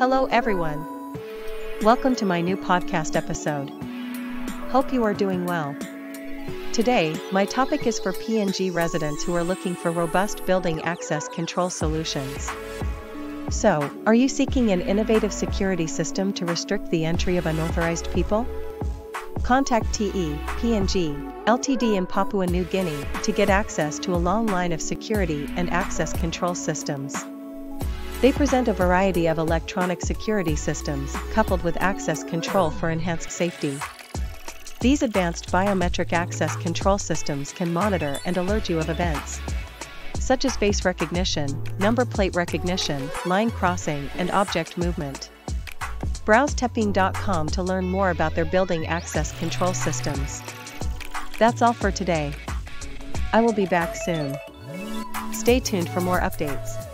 Hello, everyone. Welcome to my new podcast episode. Hope you are doing well. Today, my topic is for PNG residents who are looking for robust building access control solutions. So, are you seeking an innovative security system to restrict the entry of unauthorized people? Contact TE, PNG, Ltd in Papua New Guinea to get access to a long line of security and access control systems. They present a variety of electronic security systems coupled with access control for enhanced safety. These advanced biometric access control systems can monitor and alert you of events such as face recognition, number plate recognition, line crossing, and object movement. Browse tepng.com to learn more about their building access control systems. That's all for today. I will be back soon. Stay tuned for more updates.